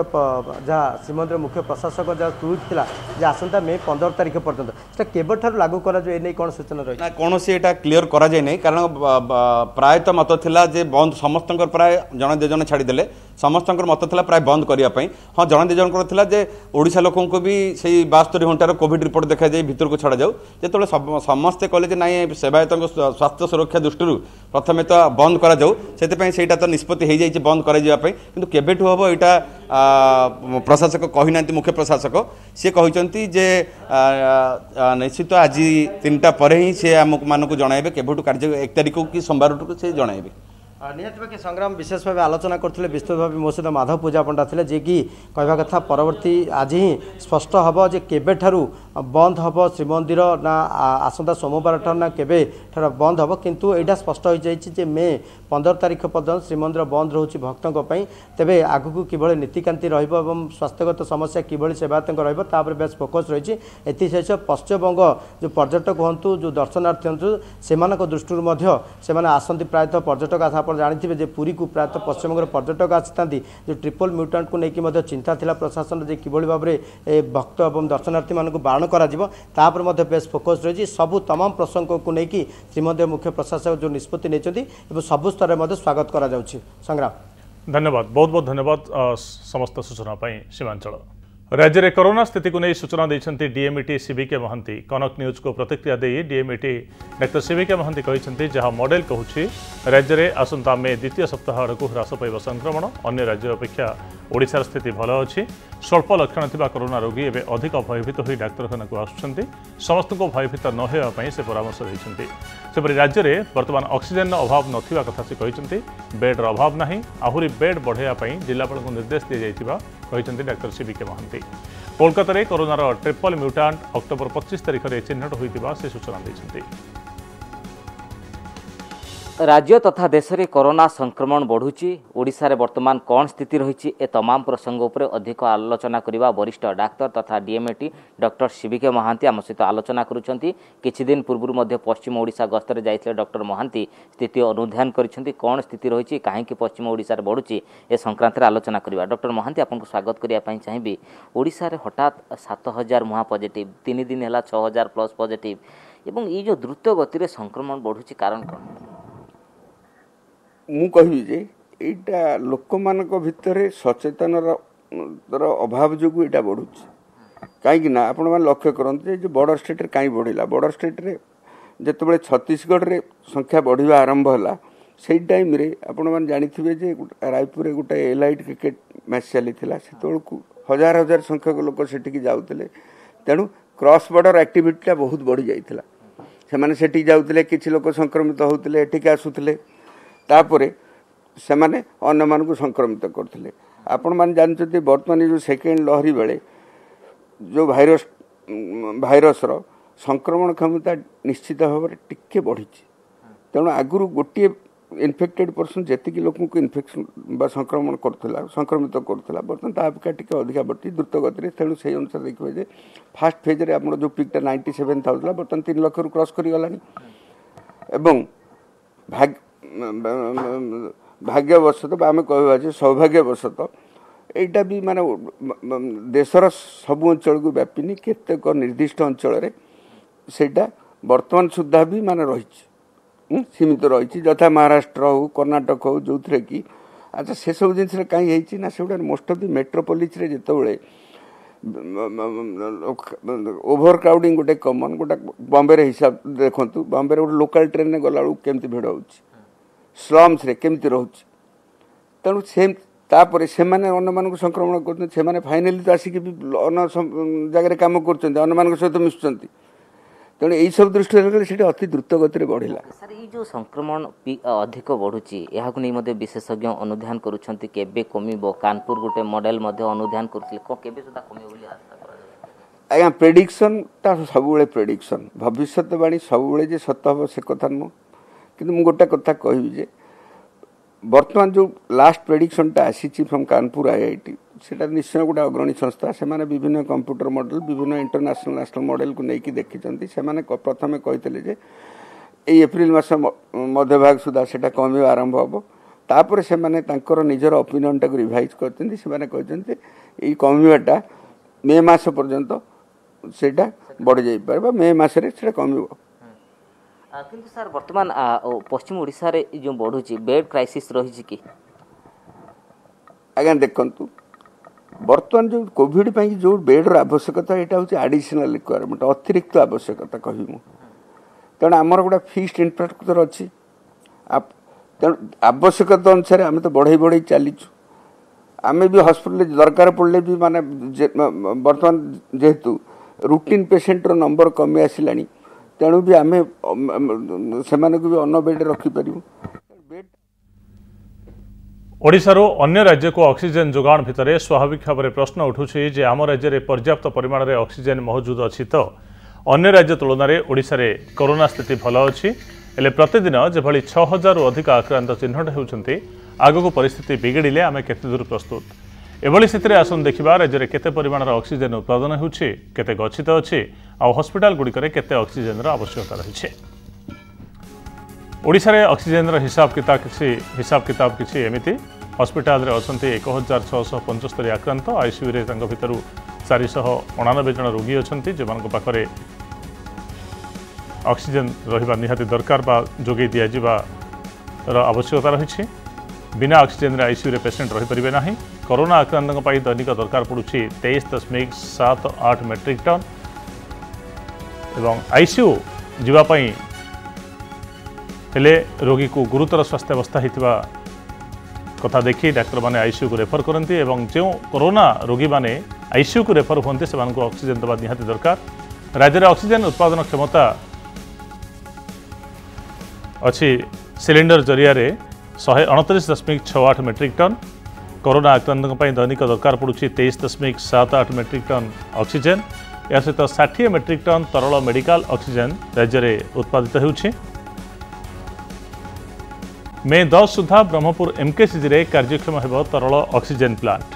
ଯାହା ଶ୍ରୀମନ୍ଦିର ମୁଖ୍ୟ ପ୍ରଶାସକ ଯାହା ଟ୍ୱିଟ୍ ଥିଲା ଯେ ଆସନ୍ତା ମେ ପନ୍ଦର ତାରିଖ ପର୍ଯ୍ୟନ୍ତ ସେଟା କେବେଠାରୁ ଲାଗୁ କରାଯିବ ଏ ନେଇ କ'ଣ ସୂଚନା ରହିଛି? ନା କୌଣସି ଏଇଟା କ୍ଲିୟର କରାଯାଇ ନାହିଁ। କାରଣ ପ୍ରାୟତଃ ମତ ଥିଲା ଯେ ବନ୍ଦ ସମସ୍ତଙ୍କର ପ୍ରାୟ ଜଣେ ଦୁଇ ଜଣ ଛାଡ଼ିଦେଲେ। ସମସ୍ତଙ୍କର ମତ ଥିଲା ପ୍ରାୟ ବନ୍ଦ କରିବା ପାଇଁ ହଁ ଜଣେ ଦୁଇ ଜଣଙ୍କର ଥିଲା ଯେ ଓଡ଼ିଶା ଲୋକଙ୍କୁ ବି ସେଇ ବାସ୍ତରି ଘଣ୍ଟାର କୋଭିଡ ରିପୋର୍ଟ ଦେଖାଯାଇ ଭିତରକୁ ଛଡ଼ାଯାଉ ଯେତେବେଳେ ସବ- ସମସ୍ତେ କହିଲେ ଯେ ନାଇଁ ସେବାୟତଙ୍କ ସ୍ୱା- ସ୍ୱାସ୍ଥ୍ୟ ସୁରକ୍ଷା ଦୃଷ୍ଟିରୁ ପ୍ରଥମେ ତ ବନ୍ଦ କରାଯାଉ ସେଥିପାଇଁ ସେଇଟା ତ ନିଷ୍ପତ୍ତି ହେଇଯାଇଛି ବନ୍ଦ କରାଯିବା ପାଇଁ କିନ୍ତୁ କେବେଠୁ ହେବ ଏଇଟା ଆ, ପ୍ରଶାସକ କହିନାହାନ୍ତି ମୁଖ୍ୟ ପ୍ରଶାସକ ସିଏ କହିଛନ୍ତି ଯେ ଆ, ଆ, ନିଶ୍ଚିତ ଆଜି ତିନିଟା ପରେ ହିଁ ସେ ଆମକୁ ମାନଙ୍କୁ ଜଣାଇବେ କେବେଠୁ କାର୍ଯ୍ୟ ଏକ ତାରିଖକୁ କି ସୋମବାରଠୁ ସେ ଜଣାଇବେ ଆ, ନିହାତି ଭାବେ ସଂଗ୍ରାମ ବିଶେଷ ଭାବେ ଆଲୋଚନା କରୁଥିଲେ ବିସ୍ତୃତ ଭାବେ ମୋ ସହିତ ମାଧବ ପୂଜା ପଣ୍ଡା ଥିଲେ ଯିଏକି କହିବା କଥା ପରବର୍ତ୍ତୀ ଆଜି ହିଁ ସ୍ପଷ୍ଟ ହେବ ଯେ କେବେଠାରୁ ବନ୍ଦ ହେବ ଶ୍ରୀମନ୍ଦିର ନା ଆସନ୍ତା ସୋମବାର ଠାରୁ ନା କେବେଠାରୁ ବନ୍ଦ ହେବ। କିନ୍ତୁ ଏଇଟା ସ୍ପଷ୍ଟ ହୋଇଯାଇଛି ଯେ ମେ ପନ୍ଦର ତାରିଖ ପର୍ଯ୍ୟନ୍ତ ଶ୍ରୀମନ୍ଦିର ବନ୍ଦ ରହୁଛି ଭକ୍ତଙ୍କ ପାଇଁ। ତେବେ ଆଗକୁ କିଭଳି ନୀତିକାନ୍ତି ରହିବ ଏବଂ ସ୍ୱାସ୍ଥ୍ୟଗତ ସମସ୍ୟା କିଭଳି ସେବାୟତଙ୍କ ରହିବ ତା ଉପରେ ବେଶ ଫୋକସ୍ ରହିଛି। ଏଥିସହିତ ପଶ୍ଚିମବଙ୍ଗ ଯେଉଁ ପର୍ଯ୍ୟଟକ ହୁଅନ୍ତୁ ଯେଉଁ ଦର୍ଶନାର୍ଥୀ ହୁଅନ୍ତୁ ସେମାନଙ୍କ ଦୃଷ୍ଟିରୁ ମଧ୍ୟ ସେମାନେ ଆସନ୍ତି ପ୍ରାୟତଃ ପର୍ଯ୍ୟଟକ ଆସ- ଆପଣ ଜାଣିଥିବେ ଯେ ପୁରୀକୁ ପ୍ରାୟତଃ ପଶ୍ଚିମବଙ୍ଗର ପର୍ଯ୍ୟଟକ ଆସିଥାନ୍ତି ଯେଉଁ ଟ୍ରିପଲ୍ ମ୍ୟୁଟାଣ୍ଟକୁ ନେଇକି ମଧ୍ୟ ଚିନ୍ତା ଥିଲା ପ୍ରଶାସନ ଯେ କିଭଳି ଭାବରେ ଏ ଭକ୍ତ ଏବଂ ଦର୍ଶନାର୍ଥୀମାନଙ୍କୁ ବାରଣ କରାଯିବ। ତାପରେ ମଧ୍ୟ ବେଶ ଫୋକସ୍ ରହିଛି। ସବୁ ତମାମ ପ୍ରସଙ୍ଗକୁ ନେଇକି ଶ୍ରୀମନ୍ଦିର ମୁଖ୍ୟ ପ୍ରଶାସକ ଯେଉଁ ନିଷ୍ପତ୍ତି ନେଇଛନ୍ତି ଏବଂ ସବୁ ସ୍ତରରେ ମଧ୍ୟ ସ୍ୱାଗତ କରାଯାଉଛି। ସଂଗ୍ରାମ। ଧନ୍ୟବାଦ। ବହୁତ ବହୁତ ଧନ୍ୟବାଦ ଅ, ସମସ୍ତ ସୂଚନା ପାଇଁ ସୀମାଞ୍ଚଳ। राज्य करोना स्थित को नहीं सूचना देखते DMET CVK Mahanty Kanak News को प्रतिक्रिया दे डीएमईटी डाक्तर सीविके महांती जहाँ मडेल कहूँ राज्य में आसंता मे द्वितीय सप्ताह आड़ ह्रास पाव संक्रमण अन्य राज्य अपेक्षा ओडार स्थित भल अच्छी स्वल्प लक्षण थी करोना रोगी एवं अधिक भयभीत हो डाक्तखाना आसुच्च समस्त भयभीत नहेवाई से परामर्श देते सेपरि राज्य में बर्तमान अक्सीजेन अभाव नथा से कहते बेड्र अभाव ना आहरी बेड बढ़ावाई जिलापा निर्देश दि जाता କହିଛନ୍ତି ଡାକ୍ତର ସିବିକେ ମହାନ୍ତି। କୋଲକାତାରେ କରୋନାର ଟ୍ରିପଲ୍ ମ୍ୟୁଟାଣ୍ଟ ଅକ୍ଟୋବର ପଚିଶ ତାରିଖରେ ଚିହ୍ନଟ ହୋଇଥିବା ସେ ସୂଚନା ଦେଇଛନ୍ତି। ରାଜ୍ୟ ତଥା ଦେଶରେ କରୋନା ସଂକ୍ରମଣ ବଢ଼ୁଛି ଓଡ଼ିଶାରେ ବର୍ତ୍ତମାନ କ'ଣ ସ୍ଥିତି ରହିଛି ଏ ତମାମ ପ୍ରସଙ୍ଗ ଉପରେ ଅଧିକ ଆଲୋଚନା କରିବା ବରିଷ୍ଠ ଡାକ୍ତର ତଥା ଡିଏମ୍ଏଟି ଡକ୍ଟର ଶିବିକେ ମହାନ୍ତି ଆମ ସହିତ ଆଲୋଚନା କରୁଛନ୍ତି। କିଛି ଦିନ ପୂର୍ବରୁ ମଧ୍ୟ ପଶ୍ଚିମ ଓଡ଼ିଶା ଗସ୍ତରେ ଯାଇଥିଲେ ଡକ୍ଟର ମହାନ୍ତି। ସ୍ଥିତି ଅନୁଧ୍ୟାନ କରିଛନ୍ତି କ'ଣ ସ୍ଥିତି ରହିଛି କାହିଁକି ପଶ୍ଚିମ ଓଡ଼ିଶାରେ ବଢ଼ୁଛି ଏ ସଂକ୍ରାନ୍ତରେ ଆଲୋଚନା କରିବା। ଡକ୍ଟର ମହାନ୍ତି ଆପଣଙ୍କୁ ସ୍ୱାଗତ କରିବା ପାଇଁ ଚାହିଁବି। ଓଡ଼ିଶାରେ ହଠାତ୍ ସାତ ହଜାର ମୁହାଁ ପଜିଟିଭ୍ ତିନି ଦିନ ହେଲା ଛଅ ହଜାର ପ୍ଲସ୍ ପଜିଟିଭ୍ ଏବଂ ଏଇ ଯେଉଁ ଦ୍ରୁତ ଗତିରେ ସଂକ୍ରମଣ ବଢ଼ୁଛି କାରଣ କ'ଣ? ମୁଁ କହିବି ଯେ ଏଇଟା ଲୋକମାନଙ୍କ ଭିତରେ ସଚେତନର ଅଭାବ ଯୋଗୁଁ ଏଇଟା ବଢ଼ୁଛି। କାହିଁକି ନା ଆପଣମାନେ ଲକ୍ଷ୍ୟ କରନ୍ତୁ ଯେ ବର୍ଡ଼ର ଷ୍ଟେଟ୍ରେ କାହିଁ ବଢ଼ିଲା। ବର୍ଡ଼ର ଷ୍ଟେଟ୍ରେ ଯେତେବେଳେ ଛତିଶଗଡ଼ରେ ସଂଖ୍ୟା ବଢ଼ିବା ଆରମ୍ଭ ହେଲା ସେଇ ଟାଇମ୍ରେ ଆପଣମାନେ ଜାଣିଥିବେ ଯେ ରାୟପୁରରେ ଗୋଟେ ଏଲାଇଟ୍ କ୍ରିକେଟ୍ ମ୍ୟାଚ୍ ଚାଲିଥିଲା। ସେତେବେଳକୁ ହଜାର ହଜାର ସଂଖ୍ୟକ ଲୋକ ସେଠିକି ଯାଉଥିଲେ। ତେଣୁ କ୍ରସ୍ ବର୍ଡ଼ର ଆକ୍ଟିଭିଟିଟା ବହୁତ ବଢ଼ି ଯାଇଥିଲା। ସେମାନେ ସେଠିକି ଯାଉଥିଲେ କିଛି ଲୋକ ସଂକ୍ରମିତ ହେଉଥିଲେ ଏଠିକି ଆସୁଥିଲେ। ତାପରେ ସେମାନେ ଅନ୍ୟମାନଙ୍କୁ ସଂକ୍ରମିତ କରୁଥିଲେ। ଆପଣମାନେ ଜାଣିଛନ୍ତି ବର୍ତ୍ତମାନ ଯେଉଁ ସେକେଣ୍ଡ ଲହରୀ ବେଳେ ଯେଉଁ ଭାଇରସ୍ ଭାଇରସ୍ର ସଂକ୍ରମଣ କ୍ଷମତା ନିଶ୍ଚିତ ଭାବରେ ଟିକେ ବଢ଼ିଛି। ତେଣୁ ଆଗରୁ ଗୋଟିଏ ଇନଫେକ୍ଟେଡ୍ ପର୍ସନ୍ ଯେତିକି ଲୋକଙ୍କୁ ଇନଫେକ୍ସନ୍ ବା ସଂକ୍ରମଣ କରୁଥିଲା ସଂକ୍ରମିତ କରୁଥିଲା ବର୍ତ୍ତମାନ ତା ଅପେକ୍ଷା ଟିକେ ଅଧିକା ବଢ଼ିଛି ଦ୍ରୁତ ଗତିରେ ତେଣୁ ସେଇ ଅନୁସାରେ ଦେଖିବେ ଯେ ଫାର୍ଷ୍ଟ ଫେଜ୍ରେ ଆମର ଯେଉଁ ପିକ୍ଟା ନାଇଣ୍ଟି ସେଭେନ୍ ଥାଉଥିଲା ବର୍ତ୍ତମାନ ତିନି ଲକ୍ଷରୁ କ୍ରସ୍ କରିଗଲାଣି। ଏବଂ ଭାଗ ଭାଗ୍ୟବଶତଃ ବା ଆମେ କହିବା ଯେ ସୌଭାଗ୍ୟବଶତଃ ଏଇଟା ବି ମାନେ ଦେଶର ସବୁ ଅଞ୍ଚଳକୁ ବ୍ୟାପିନି କେତେକ ନିର୍ଦ୍ଦିଷ୍ଟ ଅଞ୍ଚଳରେ ସେଇଟା ବର୍ତ୍ତମାନ ସୁଦ୍ଧା ବି ମାନେ ରହିଛି। ସୀମିତ ରହିଛି। ଯଥା ମହାରାଷ୍ଟ୍ର ହଉ କର୍ଣ୍ଣାଟକ ହଉ ଯେଉଁଥିରେ କି ଆଚ୍ଛା ସେସବୁ ଜିନିଷରେ କାହିଁ ହେଇଛି ନା ସେଗୁଡ଼ା ମୋଷ୍ଟ ଅଫ୍ ଦି ମେଟ୍ରୋପୋଲିସରେ ଯେତେବେଳେ ଓଭର କ୍ରାଉଡ଼ିଂ ଗୋଟେ କମନ୍ ଗୋଟେ ବମ୍ବେରେ ହିସାବ ଦେଖନ୍ତୁ ବମ୍ବେରେ ଗୋଟେ ଲୋକାଲ ଟ୍ରେନରେ ଗଲାବେଳକୁ କେମିତି ଭିଡ଼ ହେଉଛି। ସ୍ଲମ୍ସରେ କେମିତି ରହୁଛି? ତେଣୁ ସେ ତାପରେ ସେମାନେ ଅନ୍ୟମାନଙ୍କୁ ସଂକ୍ରମଣ କରୁଛନ୍ତି ସେମାନେ ଫାଇନାଲି ତ ଆସିକି ବି ଅନ୍ୟ ଜାଗାରେ କାମ କରୁଛନ୍ତି ଅନ୍ୟମାନଙ୍କ ସହିତ ମିଶୁଛନ୍ତି। ତେଣୁ ଏଇସବୁ ଦୃଷ୍ଟିରେ ଦେଖିଲେ ସେଠି ଅତି ଦ୍ରୁତ ଗତିରେ ବଢ଼ିଲା। ସାର୍ ଏଇ ଯେଉଁ ସଂକ୍ରମଣ ଅଧିକ ବଢ଼ୁଛି ଏହାକୁ ନେଇ ମଧ୍ୟ ବିଶେଷଜ୍ଞ ଅନୁଧ୍ୟାନ କରୁଛନ୍ତି କେବେ କମିବ କାନପୁର ଗୋଟେ ମଡେଲ ମଧ୍ୟ ଅନୁଧ୍ୟାନ କରୁଥିଲେ କ'ଣ କେବେ ସୁଦ୍ଧା କମିବ ବୋଲି ଆଶା ଆଜ୍ଞା ପ୍ରେଡିକ୍ସନଟା ସବୁବେଳେ ପ୍ରେଡିକ୍ସନ ଭବିଷ୍ୟତବାଣୀ ସବୁବେଳେ ଯେ ସତ ହେବ ସେ କଥା ନୁହଁ। କିନ୍ତୁ ମୁଁ ଗୋଟେ କଥା କହିବି ଯେ ବର୍ତ୍ତମାନ ଯେଉଁ ଲାଷ୍ଟ ପ୍ରେଡିକ୍ସନଟା ଆସିଛି ଫ୍ରମ୍ କାନପୁର ଆଇଆଇଟି ସେଟା ନିଶ୍ଚୟ ଗୋଟେ ଅଗ୍ରଣୀ ସଂସ୍ଥା ସେମାନେ ବିଭିନ୍ନ କମ୍ପ୍ୟୁଟର ମଡେଲ ବିଭିନ୍ନ ଇଣ୍ଟରନ୍ୟାସନାଲ ନ୍ୟାସନାଲ ମଡେଲକୁ ନେଇକି ଦେଖିଛନ୍ତି ସେମାନେ କ- ପ୍ରଥମେ କହିଥିଲେ ଯେ ଏଇ ଏପ୍ରିଲ ମାସ ମ- ମଧ୍ୟଭାଗ ସୁଦ୍ଧା ସେଟା କମିବା ଆରମ୍ଭ ହେବ ତାପରେ ସେମାନେ ତାଙ୍କର ନିଜର ଅପିନିଅନଟାକୁ ରିଭାଇଜ କରିଛନ୍ତି ସେମାନେ କହିଛନ୍ତି ଏଇ କମିବାଟା ମେ ମାସ ପର୍ଯ୍ୟନ୍ତ ସେଇଟା ବଢ଼ିଯାଇପାରେ ବା ମେ ମାସରେ ସେଇଟା କମିବ ଆ, କିନ୍ତୁ ସାର୍ ବର୍ତ୍ତମାନ ଆ, ଓ, ପଶ୍ଚିମ ଓଡ଼ିଶାରେ ଏଇ ଯେଉଁ ବଢ଼ୁଛି ବେଡ୍ କ୍ରାଇସିସ୍ ରହିଛି କି ଆଜ୍ଞା ଦେଖନ୍ତୁ ବର୍ତ୍ତମାନ ଯେଉଁ କୋଭିଡ଼ ପାଇଁ ଯେଉଁ ବେଡ୍ର ଆବଶ୍ୟକତା ଏଇଟା ହେଉଛି ଆଡ଼ିସନାଲ ରିକ୍ୱାରମେଣ୍ଟ ଅତିରିକ୍ତ ଆବଶ୍ୟକତା କହିବି ମୁଁ। ତେଣୁ ଆମର ଗୋଟେ ଫିକ୍ସଡ ଇନଫ୍ରାଷ୍ଟ୍ରକ୍ଚର ଅଛି। ଆପ- ତେଣୁ ଆବଶ୍ୟକତା ଅନୁସାରେ ଆମେ ତ ବଢ଼େଇ ବଢ଼େଇ ଚାଲିଛୁ। ଆମେ ବି ହସ୍ପିଟାଲରେ ଦରକାର ପଡ଼ିଲେ ବି ମାନେ ଯେ- ମ- ମ- ବର୍ତ୍ତମାନ ଯେହେତୁ ରୁଟିନ୍ ପେସେଣ୍ଟର ନମ୍ବର କମି ଆସିଲାଣି ତେଣୁ ବି ଆମେ ସେମାନଙ୍କୁ ବି ଅନ ବେଡ଼୍ ରଖିପାରିବୁ। ଓଡ଼ିଶାରୁ ଅନ୍ୟ ରାଜ୍ୟକୁ ଅକ୍ସିଜେନ୍ ଯୋଗାଣ ଭିତରେ ସ୍ୱାଭାବିକ ଭାବରେ ପ୍ରଶ୍ନ ଉଠୁଛି ଯେ ଆମ ରାଜ୍ୟରେ ପର୍ଯ୍ୟାପ୍ତ ପରିମାଣରେ ଅକ୍ସିଜେନ୍ ମହଜୁଦ ଅଛି ତ? ଅନ୍ୟ ରାଜ୍ୟ ତୁଳନାରେ ଓଡ଼ିଶାରେ କରୋନା ସ୍ଥିତି ଭଲ ଅଛି। ହେଲେ ପ୍ରତିଦିନ ଯେଭଳି ଛଅ ହଜାରରୁ ଅଧିକ ଆକ୍ରାନ୍ତ ଚିହ୍ନଟ ହେଉଛନ୍ତି ଆଗକୁ ପରିସ୍ଥିତି ବିଗିଡ଼ିଲେ ଆମେ କେତେ ଦୂର এভাবে স্থিতিতে আসুন দেখা রাজ্যের কত পরিমাণের অক্সিজেন উৎপাদন হচ্ছে কত গচ্ছিত অছে কত গুড়িকরে অক্সিজেনর আবশ্যকতা রয়েছে ওড়শার অক্সিজেনর হিসাব কিতাব কিছু হিসাব কিতাব কিছু এমিটি হসপিটালে অনেক এক হাজার ছশো পঞ্চস্তরী আক্রান্ত আইসিউরে তাঁর ভিতর চারিশহ অଣାনবে জন রোগী অনেক যে পাখে অক্সিজেন রহবা নিহতি দরকার বা যোগাই দিয়ে যাওয়ার আবশ্যকতা রয়েছে ବିନା ଅକ୍ସିଜେନ୍ରେ ଆଇସିୟୁରେ ପେସେଣ୍ଟ ରହିପାରିବେ ନାହିଁ। କରୋନା ଆକ୍ରାନ୍ତଙ୍କ ପାଇଁ ଦୈନିକ ଦରକାର ପଡ଼ୁଛି ତେଇଶ ଦଶମିକ ସାତ ଆଠ ମେଟ୍ରିକ୍ ଟନ୍ ଏବଂ ଆଇସିୟୁ ଯିବା ପାଇଁ ହେଲେ ରୋଗୀକୁ ଗୁରୁତର ସ୍ୱାସ୍ଥ୍ୟାବସ୍ଥା ହୋଇଥିବା କଥା ଦେଖି ଡାକ୍ତରମାନେ ଆଇସିୟୁକୁ ରେଫର କରନ୍ତି ଏବଂ ଯେଉଁ କରୋନା ରୋଗୀମାନେ ଆଇସିୟୁକୁ ରେଫର ହୁଅନ୍ତି ସେମାନଙ୍କୁ ଅକ୍ସିଜେନ୍ ଦେବା ନିହାତି ଦରକାର। ରାଜ୍ୟରେ ଅକ୍ସିଜେନ୍ ଉତ୍ପାଦନ କ୍ଷମତା ଅଛି ସିଲିଣ୍ଡର ଜରିଆରେ ଶହେ ଅଣତିରିଶ ଦଶମିକ ଛଅ ଆଠ ମେଟ୍ରିକ୍ ଟନ୍ କରୋନା ଆକ୍ରାନ୍ତଙ୍କ ପାଇଁ ଦୈନିକ ଦରକାର ପଡ଼ୁଛି ତେଇଶ ଦଶମିକ ସାତ ଆଠ ମେଟ୍ରିକ୍ ଟନ୍ ଅକ୍ସିଜେନ୍ ଏହା ସହିତ ଷାଠିଏ ମେଟ୍ରିକ୍ ଟନ୍ ତରଳ ମେଡିକାଲ ଅକ୍ସିଜେନ୍ ରାଜ୍ୟରେ ଉତ୍ପାଦିତ ହେଉଛି ମେ ଦଶ ସୁଦ୍ଧା ବ୍ରହ୍ମପୁର ଏମ୍କେସିଜିରେ କାର୍ଯ୍ୟକ୍ଷମ ହେବ ତରଳ ଅକ୍ସିଜେନ୍ ପ୍ଲାଣ୍ଟ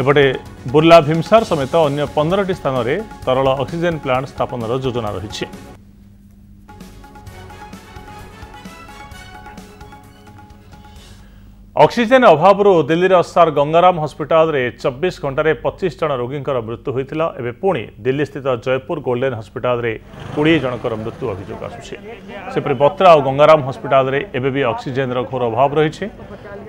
ଏପଟେ ବୁର୍ଲା ଭୀମସାର ସମେତ ଅନ୍ୟ ପନ୍ଦରଟି ସ୍ଥାନରେ ତରଳ ଅକ୍ସିଜେନ୍ ପ୍ଲାଣ୍ଟ ସ୍ଥାପନର ଯୋଜନା ରହିଛି ଅକ୍ସିଜେନ୍ ଅଭାବରୁ ଦିଲ୍ଲୀର ସାର୍ ଗଙ୍ଗାରାମ ହସ୍ପିଟାଲରେ ଚବିଶ ଘଣ୍ଟାରେ ପଚିଶ ଜଣ ରୋଗୀଙ୍କର ମୃତ୍ୟୁ ହୋଇଥିଲା। ଏବେ ପୁଣି ଦିଲ୍ଲୀସ୍ଥିତ ଜୟପୁର ଗୋଲ୍ଡେନ୍ ହସ୍ପିଟାଲରେ କୋଡ଼ିଏ ଜଣଙ୍କର ମୃତ୍ୟୁ ଅଭିଯୋଗ ଆସୁଛି। ସେପରି ବତ୍ରା ଓ ଗଙ୍ଗାରାମ ହସ୍ପିଟାଲରେ ଏବେ ବି ଅକ୍ସିଜେନ୍ର ଘୋର ଅଭାବ ରହିଛି।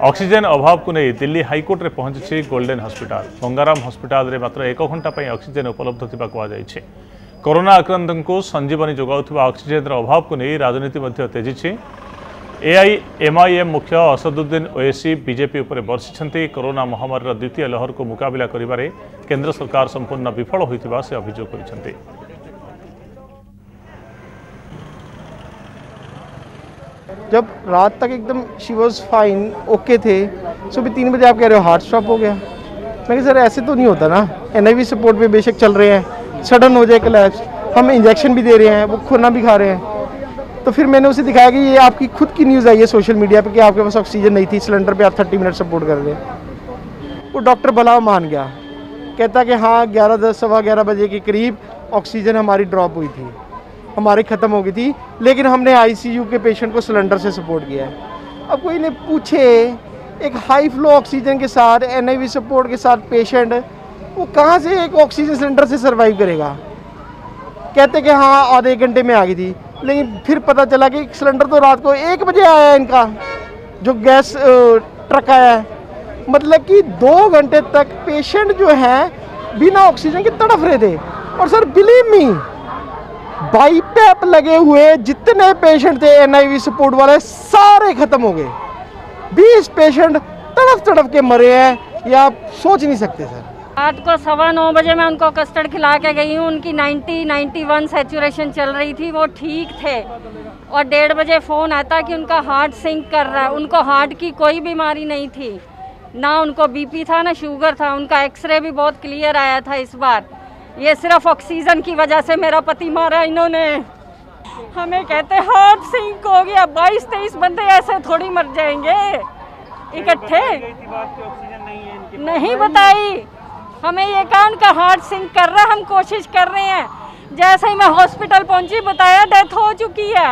ଅକ୍ସିଜେନ୍ ଅଭାବକୁ ନେଇ ଦିଲ୍ଲୀ ହାଇକୋର୍ଟରେ ପହଞ୍ଚିଛି ଗୋଲ୍ଡେନ୍ ହସ୍ପିଟାଲ। ଗଙ୍ଗାରାମ ହସ୍ପିଟାଲରେ ମାତ୍ର ଏକ ଘଣ୍ଟା ପାଇଁ ଅକ୍ସିଜେନ୍ ଉପଲବ୍ଧ ଥିବା କୁହାଯାଇଛି। କରୋନା ଆକ୍ରାନ୍ତଙ୍କୁ ସଞ୍ଜୀବନୀ ଯୋଗାଉଥିବା ଅକ୍ସିଜେନ୍ର ଅଭାବକୁ ନେଇ ରାଜନୀତି ମଧ୍ୟ ତେଜିଛି। एआई एमआईएम मुख्य असदुद्दीन ओएसी बीजेपी उपर बर्षिंट कोरोना महामारी द्वितीय लहर को मुकबिला कर केन्द्र सरकार संपूर्ण विफल होता से अभियोग कर जब रात तक एकदम शी वॉज़ फाइन ओके थे, सुबह तीन बजे आप कह रहे हो हार्ट स्टॉप हो गया। मैं सर, ऐसे तो नहीं होता ना। एन सपोर्ट पे बेशक चल रहे हैं। सडन हो जाए कलैप्स हम इंजेक्शन भी दे रहे हैं, वो खुरना भी खा रहे हैं। तो फिर मैंने उसे दिखाया कि ये आपकी खुद की न्यूज़ आई है सोशल मीडिया पे कि आपके पास ऑक्सीजन नहीं थी सिलेंडर पे आप थर्टी मिनट सपोर्ट कर रहे वो डॉक्टर भला मान गया। कहता कि हाँ ग्यारह दस, सवा ग्यारह बजे के करीब ऑक्सीजन हमारी ड्रॉप हुई थी। हमारी ख़त्म हो गई थी, लेकिन हमने आईसीयू के पेशेंट को सिलेंडर से सपोर्ट किया है। अब कोई ने पूछे। एक हाई फ्लो ऑक्सीजन के साथ एन सपोर्ट के साथ पेशेंट वो कहाँ से एक ऑक्सीजन सिलेंडर से सर्वाइव करेगा? कहते कि हाँ आधे घंटे में आ गई थी। लेकिन फिर पता चला कि सिलेंडर तो रात को एक बजे आया है इनका, जो गैस ट्रक आया है। मतलब कि दो घंटे तक पेशेंट जो है, बिना ऑक्सीजन के तड़फ रहे थे। और सर बिलीव मी बाईपैप लगे हुए जितने पेशेंट थे एनआईवी सपोर्ट वाले, सारे खत्म हो गए। बीस पेशेंट तड़फ तड़फ के मरे हैं, ये आप सोच नहीं सकते, सर। रात को सवा नौ बजे मैं उनको कस्टर्ड खिला के गई हूँ। उनकी 90 91 सेचुरेशन चल रही थी वो ठीक थे। और डेढ़ बजे फ़ोन आता कि उनका हार्ट सिंक कर रहा है। उनको हार्ट की कोई बीमारी नहीं थी। ना उनको बीपी था ना शुगर था। उनका एक्सरे भी बहुत क्लियर आया था इस बार। ये सिर्फ़ ऑक्सीजन की वजह से मेरा पति मारा इन्होंने। हमें कहते हार्ट सिंक हो गया बाईस तेईस बंदे ऐसे थोड़ी मर जाएँगे। इकट्ठे? नहीं बताई। हमें ये कहा उनका हार्ट सिंक कर रहा है हम कोशिश कर रहे हैं जैसे ही मैं हॉस्पिटल पहुंची बताया डेथ हो चुकी है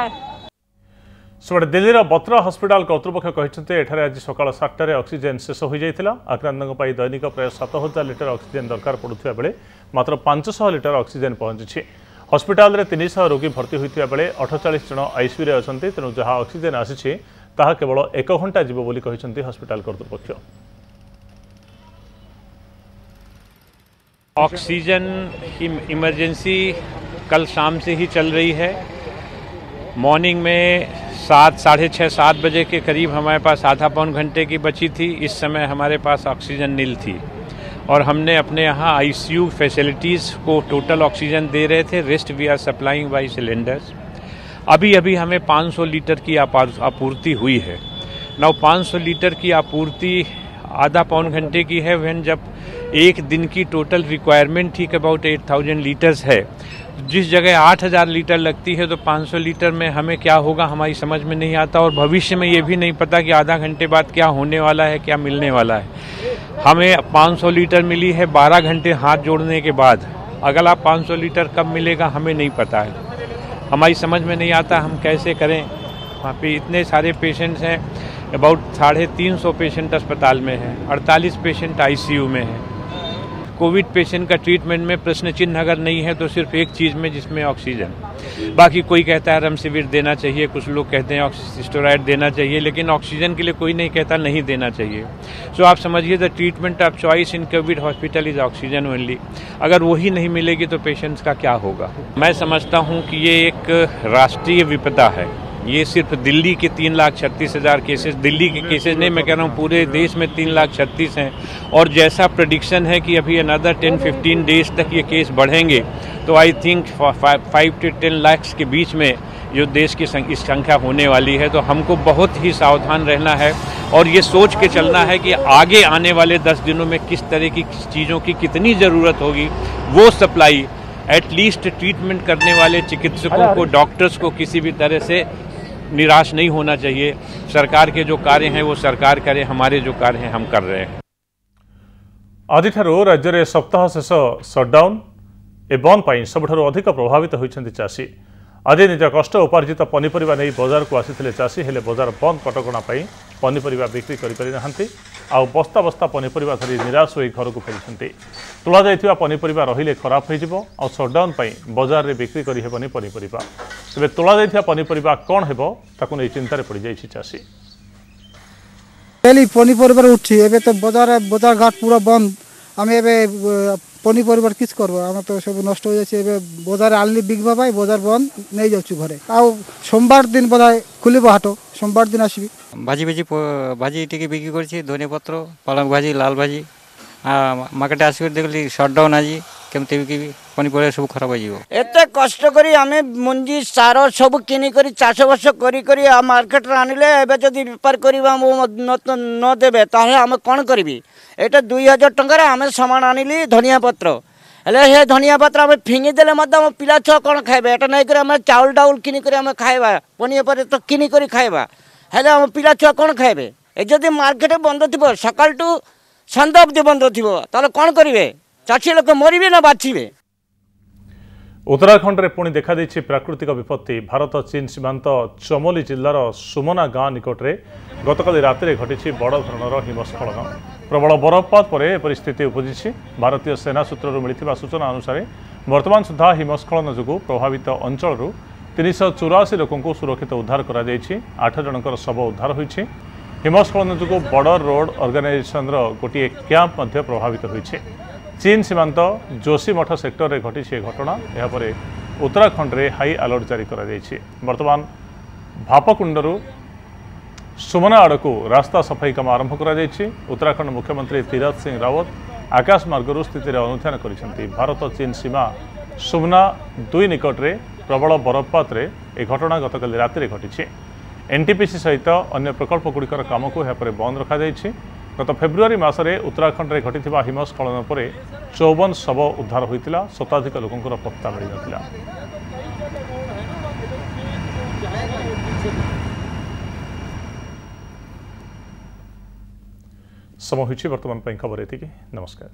ସେପଟେ ଦିଲ୍ଲୀର ବତ୍ରା ହସ୍ପିଟାଲ କର୍ତ୍ତୃପକ୍ଷ କହିଛନ୍ତି ଏଠାରେ ଆଜି ସକାଳ ସାତଟାରେ ଅକ୍ସିଜେନ୍ ଶେଷ ହୋଇଯାଇଥିଲା ଆକ୍ରାନ୍ତଙ୍କ ପାଇଁ ଦୈନିକ ପ୍ରାୟ ସାତ ହଜାର ଲିଟର ଅକ୍ସିଜେନ୍ ଦରକାର ପଡ଼ୁଥିବା ବେଳେ ମାତ୍ର ପାଞ୍ଚଶହ ଲିଟର ଅକ୍ସିଜେନ୍ ପହଞ୍ଚିଛି ହସ୍ପିଟାଲରେ ତିନିଶହ ରୋଗୀ ଭର୍ତ୍ତି ହୋଇଥିବା ବେଳେ ଅଠଚାଳିଶ ଜଣ ଆଇସିୟୁରେ ଅଛନ୍ତି ତେଣୁ ଯାହା ଅକ୍ସିଜେନ୍ ଆସିଛି ତାହା କେବଳ ଏକ ଘଣ୍ଟା ଯିବ ବୋଲି କହିଛନ୍ତି ହସ୍ପିଟାଲ କର୍ତ୍ତୃପକ୍ଷ ऑक्सीजन की इमरजेंसी कल शाम से ही चल रही है। मॉर्निंग में सात, साढ़े छः सात बजे के करीब हमारे पास आधा पौन घंटे की बची थी। इस समय हमारे पास ऑक्सीजन नील थी और हमने अपने यहाँ आईसीयू फैसिलिटीज़ को टोटल ऑक्सीजन दे रहे थे। Rest we are supplying by cylinders. अभी अभी हमें 500 लीटर की आपूर्ति हुई है। नौ 500 लीटर की आपूर्ति आधा पौन घंटे की है। वहन जब एक दिन की टोटल रिक्वायरमेंट ठीक अबाउट 8000 लीटर्स है। जिस जगह 8000 लीटर लगती है तो 500 लीटर में हमें क्या होगा, हमारी समझ में नहीं आता और भविष्य में ये भी नहीं पता कि आधा घंटे बाद क्या होने वाला है, क्या मिलने वाला है। हमें 500 लीटर मिली है 12 घंटे हाथ जोड़ने के बाद। अगला 500 लीटर कब मिलेगा, हमें नहीं पता है। हमारी समझ में नहीं आता, हम कैसे करें? वहाँ पे इतने सारे पेशेंट्स हैं अबाउट साढ़े तीन सौ पेशेंट अस्पताल में हैं, अड़तालीस पेशेंट आईसीयू में हैं। कोविड पेशेंट का ट्रीटमेंट में प्रश्न चिन्ह अगर नहीं है तो सिर्फ़ एक चीज़ में जिसमें ऑक्सीजन। बाकी कोई कहता है रेमसिविर देना चाहिए, कुछ लोग कहते हैं स्टेरॉयड देना चाहिए, लेकिन ऑक्सीजन के लिए कोई नहीं कहता नहीं देना चाहिए। सो आप समझिए the treatment of choice in COVID hospital is oxygen only अगर वही नहीं मिलेगी तो पेशेंट्स का क्या होगा? मैं समझता हूँ कि ये एक राष्ट्रीय विपदा है। ये सिर्फ़ दिल्ली के तीन लाख छत्तीस हज़ार केसेस दिल्ली के केसेस नहीं, मैं कह रहा हूँ पूरे देश में तीन लाख छत्तीस हैं। और जैसा प्रडिक्शन है कि अभी अनदर टेन फिफ्टीन डेज़ तक ये केस बढ़ेंगे तो I think five to ten lakhs के बीच में जो देश की इस संख्या होने वाली है तो हमको बहुत ही सावधान रहना है। और ये सोच के चलना है कि आगे आने वाले दस दिनों में किस तरह की चीज़ों की कितनी ज़रूरत होगी, वो सप्लाई एटलीस्ट ट्रीटमेंट करने वाले चिकित्सकों को डॉक्टर्स को किसी भी तरह से निराश नहीं होना चाहिए सरकार के जो कार्य हैं वो सरकार करे हमारे जो कार्य हैं हम कर रहे हैं ଆଜିଠାରୁ ରାଜ୍ୟରେ ସପ୍ତାହ ଶେଷ ସଟ୍ଡାଉନ୍ ଏ ବନ୍ଦ ପାଇଁ ସବୁଠାରୁ ଅଧିକ ପ୍ରଭାବିତ ହୋଇଛନ୍ତି ଚାଷୀ ଆଜି ନିଜ କଷ୍ଟ ଉପାର୍ଜିତ ପନିପରିବା ନେଇ ବଜାରକୁ ଆସିଥିଲେ ଚାଷୀ ହେଲେ ବଜାର ବନ୍ଦ କଟକଣା ପାଇଁ ପନିପରିବା ବିକ୍ରି କରିପାରିନାହାନ୍ତି ଆଉ ବସ୍ତା ବସ୍ତା ପନିପରିବା ଧରି ନିରାଶ ହୋଇ ଘରକୁ ଫେରିଛନ୍ତି। ତୋଳାଯାଇଥିବା ପନିପରିବା ରହିଲେ ଖରାପ ହୋଇଯିବ ଆଉ ସଟ୍ଡାଉନ୍ ପାଇଁ ବଜାରରେ ବିକ୍ରି କରିହେବନି ପନିପରିବା। ତେବେ ତୋଳାଯାଇଥିବା ପନିପରିବା କ'ଣ ହେବ ତାକୁ ନେଇ ଚିନ୍ତାରେ ପଡ଼ିଯାଇଛି ଚାଷୀ। ଡେଲି ପନିପରିବାରେ ଉଠୁଛି ଏବେ ତ ବଜାର ବଜାର ଘାଟ ପୁରା ବନ୍ଦ। ଆମେ ଏବେ পনিপরিবার কিছু করব আমার তো সব নষ্ট হয়ে যাচ্ছে। এবার বোজার আনলি বিকবা পাই বোজার বন নেই যাচ্ছি ঘরে। তাও সোমবার দিন বোধ হয় খুলিব হাটো সোমবার দিন আসবি। ভাজি ভাজি ভাজি টিকে বিক্রি করছি, ধনেপত্র, পালং ভাজি, লাল ভাজি। ମାର୍କେଟ ଆସିକରି ଦେଖିଲି ସଟ୍ଡାଉନ୍ ଆଜି କେମିତି ବିକିବି ପନିପରିବା ସବୁ ଖରାପ ହେଇଯିବ ଏତେ କଷ୍ଟ କରି ଆମେ ମଞ୍ଜି ସାର ସବୁ କିଣିକରି ଚାଷବାସ କରି କରି ଆଉ ମାର୍କେଟରେ ଆଣିଲେ ଏବେ ଯଦି ବେପାର କରିବା ମୁଁ ନ- ନ ଦେବେ ତାହେଲେ ଆମେ କ'ଣ କରିବି ଏଇଟା ଦୁଇ ହଜାର ଟଙ୍କାରେ ଆମେ ସମାନ ଆଣିଲି ଧନିଆ ପତ୍ର ହେଲେ ସେ ଧନିଆ ପତ୍ର ଆମେ ଫିଙ୍ଗି ଦେଲେ ମଧ୍ୟ ଆମ ପିଲା ଛୁଆ କ'ଣ ଖାଇବେ ଏଟା ନେଇକରି ଆମେ ଚାଉଳ ଡାଉଲ କିଣିକରି ଆମେ ଖାଇବା ପନିପରିବା ତ କିଣିକରି ଖାଇବା ହେଲେ ଆମ ପିଲା ଛୁଆ କ'ଣ ଖାଇବେ ଏ ଯଦି ମାର୍କେଟ ବନ୍ଦ ଥିବ ସକାଳଠୁ ଅବଧି ବନ୍ଦ ଥିବ ତାହେଲେ କ'ଣ କରିବେ? ଚାଷୀ ଲୋକ ମରିବେ ନା ବାଛିବେ? ଉତ୍ତରାଖଣ୍ଡରେ ପୁଣି ଦେଖାଦେଇଛି ପ୍ରାକୃତିକ ବିପତ୍ତି। ଭାରତ ଚୀନ ସୀମାନ୍ତ ଚମୋଲି ଜିଲ୍ଲାର ସୁମନା ଗାଁ ନିକଟରେ ଗତକାଲି ରାତିରେ ଘଟିଛି ବଡ଼ ଧରଣର ହିମସ୍ଖଳନ। ପ୍ରବଳ ବରଫପାତ ପରେ ଏପରି ସ୍ଥିତି ଉପୁଜିଛି। ଭାରତୀୟ ସେନା ସୂତ୍ରରୁ ମିଳିଥିବା ସୂଚନା ଅନୁସାରେ ବର୍ତ୍ତମାନ ସୁଦ୍ଧା ହିମସ୍ଖଳନ ଯୋଗୁଁ ପ୍ରଭାବିତ ଅଞ୍ଚଳରୁ ତିନିଶହ ଚଉରାଅଶୀ ଲୋକଙ୍କୁ ସୁରକ୍ଷିତ ଉଦ୍ଧାର କରାଯାଇଛି। ଆଠ ଜଣଙ୍କର ଶବ ଉଦ୍ଧାର ହୋଇଛି। ହିମସ୍ଖଳନ ଯୋଗୁଁ ବର୍ଡର ରୋଡ୍ ଅର୍ଗାନାଇଜେସନର ଗୋଟିଏ କ୍ୟାମ୍ପ ମଧ୍ୟ ପ୍ରଭାବିତ ହୋଇଛି। ଚୀନ ସୀମାନ୍ତ ଯୋଶୀମଠ ସେକ୍ଟରରେ ଘଟିଛି ଏ ଘଟଣା। ଏହାପରେ ଉତ୍ତରାଖଣ୍ଡରେ ହାଇ ଆଲର୍ଟ ଜାରି କରାଯାଇଛି। ବର୍ତ୍ତମାନ ଭାପକୁଣ୍ଡରୁ ସୁମନା ଆଡ଼କୁ ରାସ୍ତା ସଫାଇ କାମ ଆରମ୍ଭ କରାଯାଇଛି। ଉତ୍ତରାଖଣ୍ଡ ମୁଖ୍ୟମନ୍ତ୍ରୀ ତୀରଥ ସିଂ ରାୱତ ଆକାଶ ମାର୍ଗରୁ ସ୍ଥିତିରେ ଅନୁଧ୍ୟାନ କରିଛନ୍ତି। ଭାରତ ଚୀନ ସୀମା ସୁମନା ଦୁଇ ନିକଟରେ ପ୍ରବଳ ବରଫପାତରେ ଏ ଘଟଣା ଗତକାଲି ରାତିରେ ଘଟିଛି। ଏନ୍ଟିପିସି ସହିତ ଅନ୍ୟ ପ୍ରକଳ୍ପଗୁଡ଼ିକର କାମକୁ ଏହାପରେ ବନ୍ଦ ରଖାଯାଇଛି। ଗତ ଫେବୃଆରୀ ମାସରେ ଉତ୍ତରାଖଣ୍ଡରେ ଘଟିଥିବା ହିମସ୍ଖଳନ ପରେ ଚଉବନ ଶବ ଉଦ୍ଧାର ହୋଇଥିଲା ଶତାଧିକ ଲୋକଙ୍କର ପତ୍ତା ମିଳିନଥିଲା। ସମୟ ହୋଇଛି ବର୍ତ୍ତମାନ ପାଇଁ ଖବର ଏତିକି। ନମସ୍କାର।